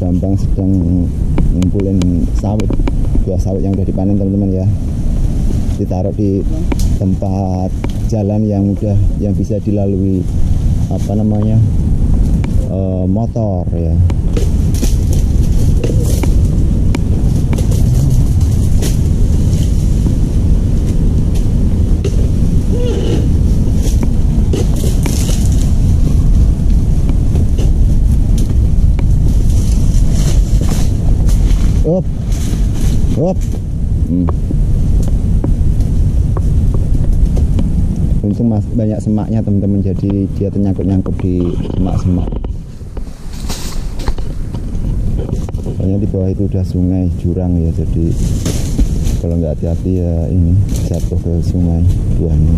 Bambang sedang ngumpulin sawit buah sawit yang udah dipanen teman-teman ya. Ditaruh di tempat jalan yang mudah yang bisa dilalui apa namanya eh, motor ya up up Hmm. untung mas banyak semaknya teman-teman. Jadi dia ternyangkut-nyangkut di semak-semak. Soalnya di bawah itu udah sungai jurang ya jadi kalau nggak hati-hati ya ini jatuh ke sungai buahnya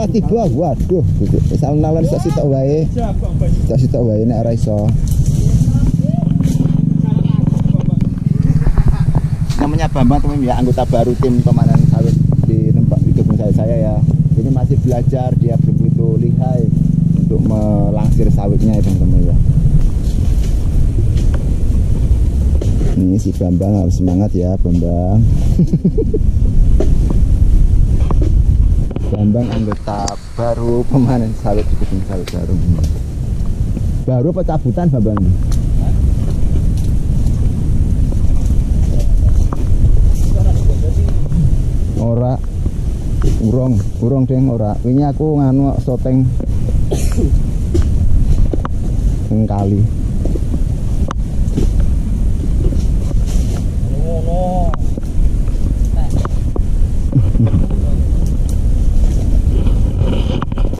Awas tiba, waduh, salah-salah sak sitok wae. Sak sitok wae nek ora iso. namanya Bambang teman ya anggota baru tim pemanen sawit di tempat di kebun saya saya ya ini masih belajar dia begitu lihai untuk melangsir sawitnya ya teman-teman ya ini si Bambang harus semangat ya Bambang Bambang anggota baru pemanen sawit di kebun sawit baru. Baru apa cabutan Bambang? Ora. Urong urong deng ora. Wingi aku nganu soteng. Ning kali